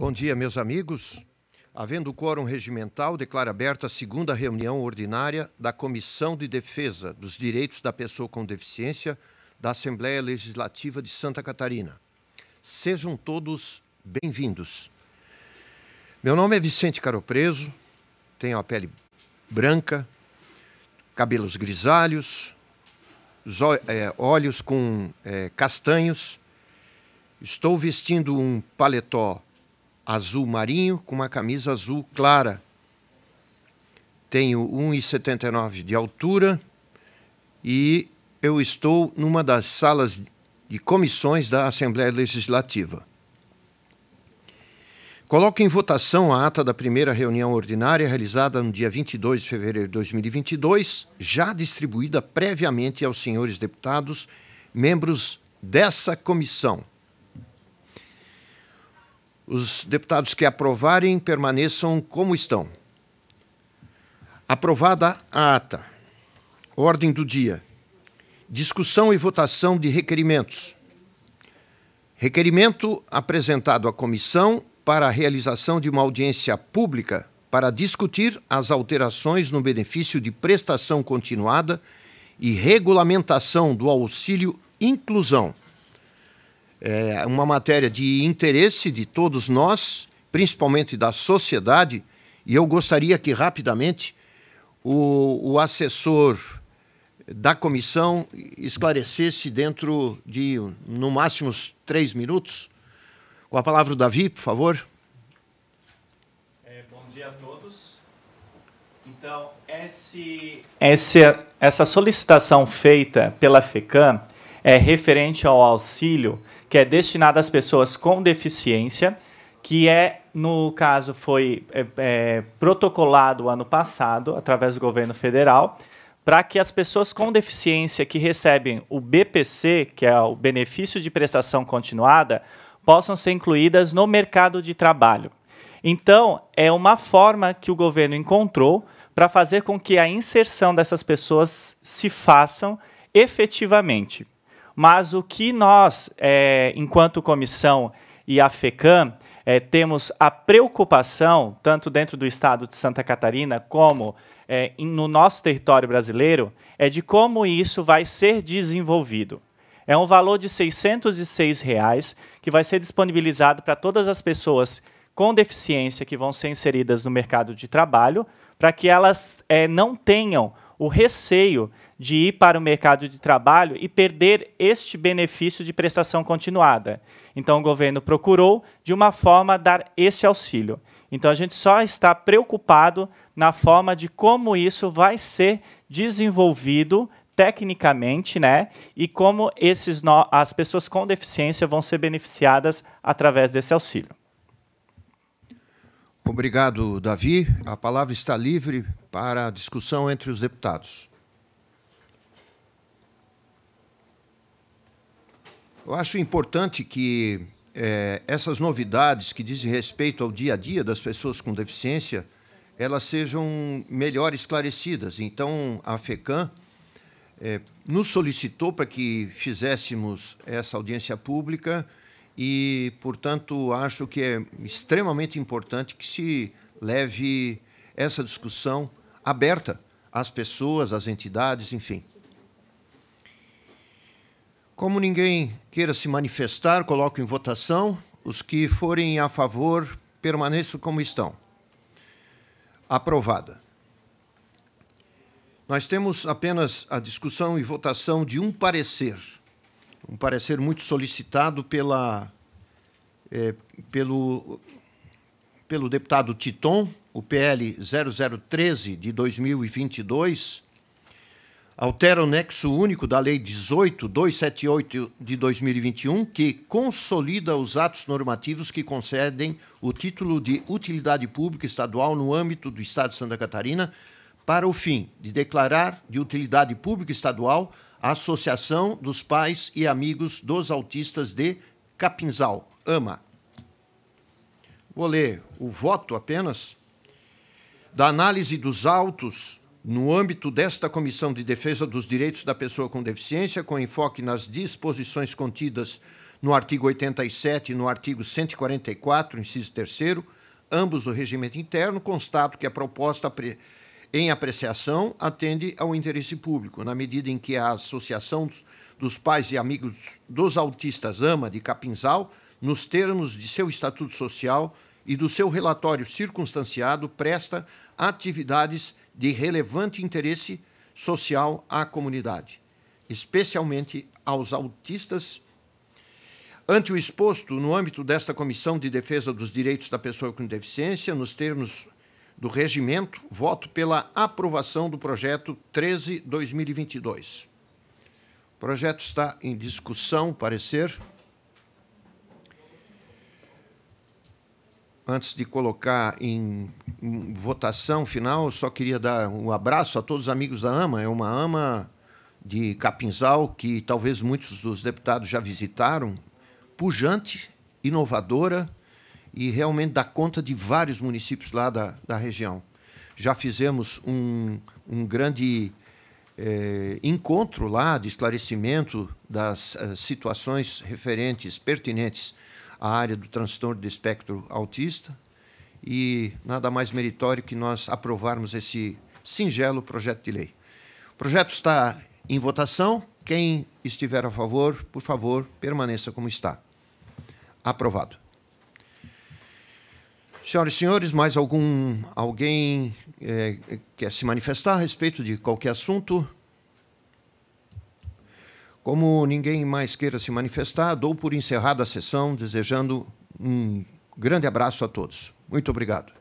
Bom dia, meus amigos. Havendo quórum regimental, declaro aberta a segunda reunião ordinária da Comissão de Defesa dos Direitos da Pessoa com Deficiência da Assembleia Legislativa de Santa Catarina. Sejam todos bem-vindos. Meu nome é Vicente Caropreso, tenho a pele branca, cabelos grisalhos, é, olhos com é, castanhos. Estou vestindo um paletó azul marinho com uma camisa azul clara. Tenho 1,79 de altura e eu estou numa das salas de comissões da Assembleia Legislativa. Coloco em votação a ata da primeira reunião ordinária realizada no dia 22 de fevereiro de 2022, já distribuída previamente aos senhores deputados, membros dessa comissão. Os deputados que aprovarem permaneçam como estão. Aprovada a ata. Ordem do dia. Discussão e votação de requerimentos. Requerimento apresentado à comissão para a realização de uma audiência pública para discutir as alterações no benefício de prestação continuada e regulamentação do auxílio inclusão é uma matéria de interesse de todos nós, principalmente da sociedade, e eu gostaria que rapidamente o, o assessor da comissão esclarecesse dentro de, no máximo, três minutos. Com a palavra o Davi, por favor. É, bom dia a todos. Então, esse, esse, essa solicitação feita pela FECAM é referente ao auxílio que é destinada às pessoas com deficiência, que é, no caso, foi é, é, protocolado ano passado, através do governo federal, para que as pessoas com deficiência que recebem o BPC, que é o benefício de prestação continuada, possam ser incluídas no mercado de trabalho. Então, é uma forma que o governo encontrou para fazer com que a inserção dessas pessoas se façam efetivamente. Mas o que nós, é, enquanto comissão e a FECAM, é, temos a preocupação, tanto dentro do estado de Santa Catarina como é, no nosso território brasileiro, é de como isso vai ser desenvolvido. É um valor de 606 reais que vai ser disponibilizado para todas as pessoas com deficiência que vão ser inseridas no mercado de trabalho, para que elas é, não tenham o receio de ir para o mercado de trabalho e perder este benefício de prestação continuada. Então, o governo procurou, de uma forma, dar esse auxílio. Então, a gente só está preocupado na forma de como isso vai ser desenvolvido tecnicamente, né? E como esses no... as pessoas com deficiência vão ser beneficiadas através desse auxílio. Obrigado, Davi. A palavra está livre para a discussão entre os deputados. Eu acho importante que é, essas novidades que dizem respeito ao dia a dia das pessoas com deficiência, elas sejam melhor esclarecidas. Então, a FECAM é, nos solicitou para que fizéssemos essa audiência pública e, portanto, acho que é extremamente importante que se leve essa discussão aberta às pessoas, às entidades, enfim. Como ninguém queira se manifestar, coloco em votação. Os que forem a favor, permaneçam como estão. Aprovada. Nós temos apenas a discussão e votação de um parecer, um parecer muito solicitado pela, é, pelo, pelo deputado Titon, o PL 0013 de 2022, altera o nexo único da Lei 18.278 de 2021, que consolida os atos normativos que concedem o título de utilidade pública estadual no âmbito do Estado de Santa Catarina, para o fim de declarar de utilidade pública estadual a Associação dos Pais e Amigos dos Autistas de Capinzal, AMA. Vou ler o voto apenas. Da análise dos autos no âmbito desta Comissão de Defesa dos Direitos da Pessoa com Deficiência, com enfoque nas disposições contidas no artigo 87 e no artigo 144, inciso 3, ambos do regimento interno, constato que a proposta em apreciação atende ao interesse público, na medida em que a Associação dos Pais e Amigos dos Autistas AMA de Capinzal, nos termos de seu estatuto social e do seu relatório circunstanciado, presta atividades de relevante interesse social à comunidade, especialmente aos autistas Ante o exposto, no âmbito desta Comissão de Defesa dos Direitos da Pessoa com Deficiência, nos termos do regimento, voto pela aprovação do projeto 13-2022. O projeto está em discussão, parecer. Antes de colocar em, votação final, só queria dar um abraço a todos os amigos da AMA. É uma AMA de Capinzal que talvez muitos dos deputados já visitaram, pujante, inovadora e realmente dá conta de vários municípios lá da, da região. Já fizemos um, um grande é, encontro lá de esclarecimento das uh, situações referentes, pertinentes à área do transtorno de espectro autista e nada mais meritório que nós aprovarmos esse singelo projeto de lei. O projeto está em votação. Quem estiver a favor, por favor, permaneça como está. Aprovado. Senhoras e senhores, mais algum alguém é, quer se manifestar a respeito de qualquer assunto? Como ninguém mais queira se manifestar, dou por encerrada a sessão, desejando um grande abraço a todos. Muito obrigado.